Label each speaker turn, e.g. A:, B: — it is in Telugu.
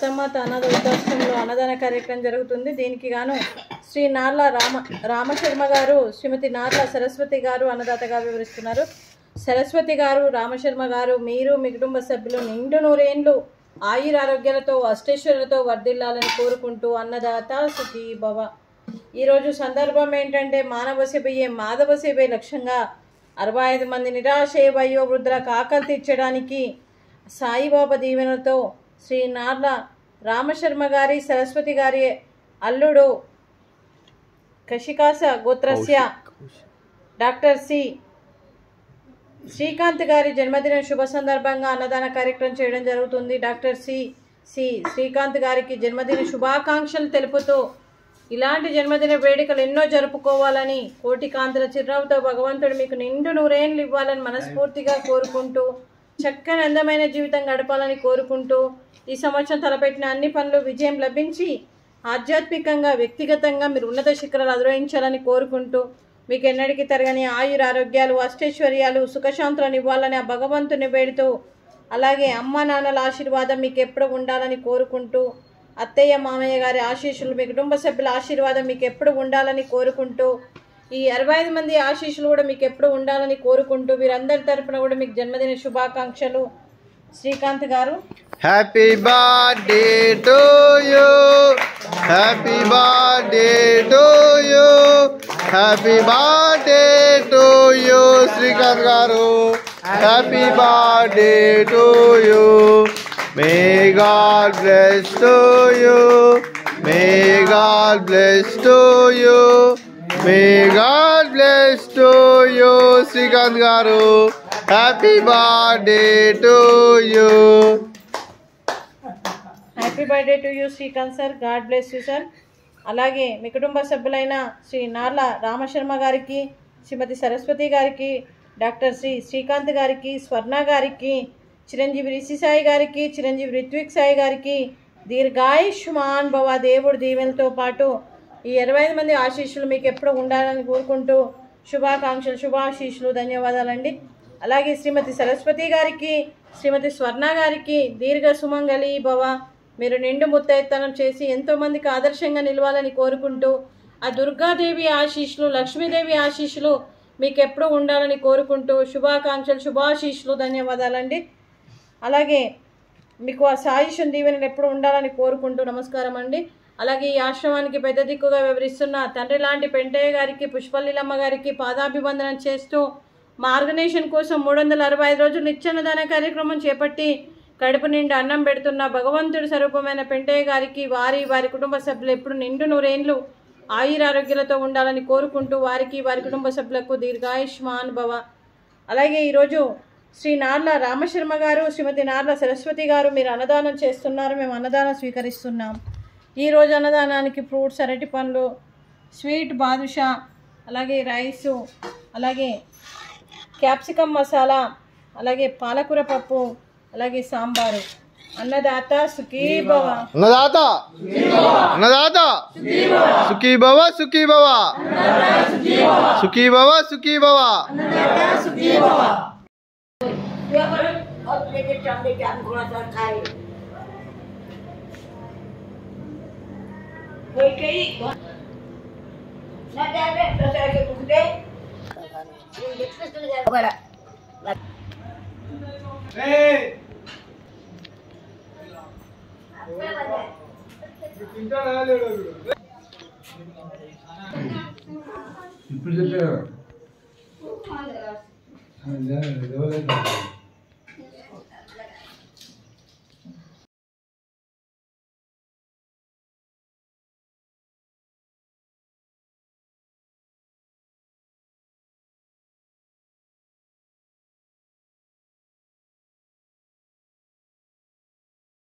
A: సమ్మత అనాథ అన్నదాన కార్యక్రమం జరుగుతుంది. దీనికి గాను శ్రీ నార్ల రామ రామశర్మ గారు శ్రీమతి నార్ల సరస్వతి గారు అన్నదాతగా వివరిస్తున్నారు. సరస్వతి గారు రామశర్మ గారు మీరు మీ కుటుంబ సభ్యులు నిండు నూరేండ్లు ఆయురారోగ్యాలతో అష్టేశ్వరులతో వర్ధిల్లాలని కోరుకుంటూ అన్నదాత సుఖీ భవ ఈరోజు సందర్భం ఏంటంటే మానవ సేవయే మాధవ సేవే లక్ష్యంగా అరవై ఐదు మంది నిరాశయ వయో వృద్ధులకు ఆకలి తీర్చడానికి సాయిబాబా దీవెనతో శ్రీ నార్ల రామశర్మ గారి సరస్వతి గారి అల్లుడు కషికాస గోత్రస్య డాక్టర్ సి. శ్రీకాంత్ గారి జన్మదిన శుభ సందర్భంగా అన్నదాన కార్యక్రమం చేయడం జరుగుతుంది. Doctor C. సి. శ్రీకాంత్ గారికి జన్మదిన శుభాకాంక్షలు తెలుపుతూ ఇలాంటి జన్మదిన వేడుకలు ఎన్నో జరుపుకోవాలని కోటి కాంతుల చిరునవ్వుతో భగవంతుడు మీకు నిండు నూరేళ్ళు ఇవ్వాలని మనస్ఫూర్తిగా కోరుకుంటూ చక్కని అందమైన జీవితం గడపాలని కోరుకుంటూ ఈ సంవత్సరం తలపెట్టిన అన్ని పనులు విజయం లభించి ఆధ్యాత్మికంగా వ్యక్తిగతంగా మీరు ఉన్నత శిఖరాలు అధిరోహించాలని కోరుకుంటూ మీకు ఎన్నటికీ తరగని ఆయుర ఆరోగ్యాలు అష్టైశ్వర్యాలు సుఖశాంతులను ఇవ్వాలని ఆ భగవంతుని వేడుతూ అలాగే అమ్మ నాన్నల ఆశీర్వాదం మీకు ఎప్పుడు ఉండాలని కోరుకుంటూ అత్తయ్య మామయ్య గారి ఆశీస్సులు మీ కుటుంబ సభ్యుల ఆశీర్వాదం మీకు ఎప్పుడు ఉండాలని కోరుకుంటూ ఈ అరవై ఐదు మంది ఆశీస్సులు కూడా మీకు ఎప్పుడు ఉండాలని కోరుకుంటూ వీరందరి తరపున కూడా మీకు జన్మదిన శుభాకాంక్షలు. శ్రీకాంత్ గారు.
B: Happy birthday to you happy birthday to you happy birthday to you Srikanth గారు. Happy birthday to you may God bless to you may God bless to you may God bless to you Srikanth గారు happy birthday to you
A: happy birthday to you Srikanth sir God bless you sir అలాగే మీ కుటుంబ సభ్యులైన శ్రీ నార్ల రామశర్మ గారికి శ్రీమతి సరస్వతి గారికి డాక్టర్ శ్రీ శ్రీకాంత్ గారికి స్వర్ణ గారికి చిరంజీవి రిషి సాయి గారికి చిరంజీవి రిత్విక్ సాయి గారికి దీర్ఘాయుష్మాన్ భవ దేవుడు దీవెనతో పాటు ఈ ఇరవై ఐదు మంది ఆశీస్సులు మీకు ఎప్పుడు ఉండాలని కోరుకుంటూ శుభాకాంక్షలు శుభాశీస్సులు ధన్యవాదాలండి. అలాగే శ్రీమతి సరస్వతి గారికి శ్రీమతి స్వర్ణ గారికి దీర్ఘ సుమంగళి భవ. మీరు నిండు ముత్తైత్తనం చేసి ఎంతోమందికి ఆదర్శంగా నిలవాలని కోరుకుంటూ ఆ దుర్గాదేవి ఆశీస్సులు లక్ష్మీదేవి ఆశీస్సులు మీకు ఎప్పుడు ఉండాలని కోరుకుంటూ శుభాకాంక్షలు శుభాశీస్సులు ధన్యవాదాలండి. అలాగే మీకు ఆ సాయుష్యం దీవెనలు ఎప్పుడు ఉండాలని కోరుకుంటూ నమస్కారం అండి అలాగే ఈ ఆశ్రమానికి పెద్ద దిక్కుగా వివరిస్తున్న తండ్రి లాంటి పెంటయ్య గారికి పుష్పలీలమ్మ గారికి పాదాభివందనం చేస్తూ మా ఆర్గనైజేషన్ కోసం మూడు వందల అరవై ఐదు రోజులు నిత్యాన్నదాన కార్యక్రమం చేపట్టి కడుపు నిండా అన్నం పెడుతున్న భగవంతుడి స్వరూపమైన పెంటయ్య గారికి వారి వారి కుటుంబ సభ్యులు ఎప్పుడు నిండు నూరేండ్లు ఆయురారోగ్యాలతో ఉండాలని కోరుకుంటూ వారికి వారి కుటుంబ సభ్యులకు దీర్ఘాయుష్మాన్ భవ అలాగే ఈరోజు శ్రీ నార్ల రామశర్మ గారు శ్రీమతి నార్ల సరస్వతి గారు మీరు అన్నదానం చేస్తున్నారు. మేము అన్నదానం స్వీకరిస్తున్నాం. ఈరోజు అన్నదానానికి ఫ్రూట్స్ అరటి పండ్లు స్వీట్ బాదుషా అలాగే రైసు అలాగే క్యాప్సికమ్ మసాలా అలాగే పాలకూర పప్పు అలాగే సాంబారు. అన్నదాత సుఖీ భవ
B: అన్నదాత. అన్నదాత సుఖీ భవ సుఖీ భవ సుఖీ భవ సుఖీ భవ
C: ఇప్పుడు చెప్పారు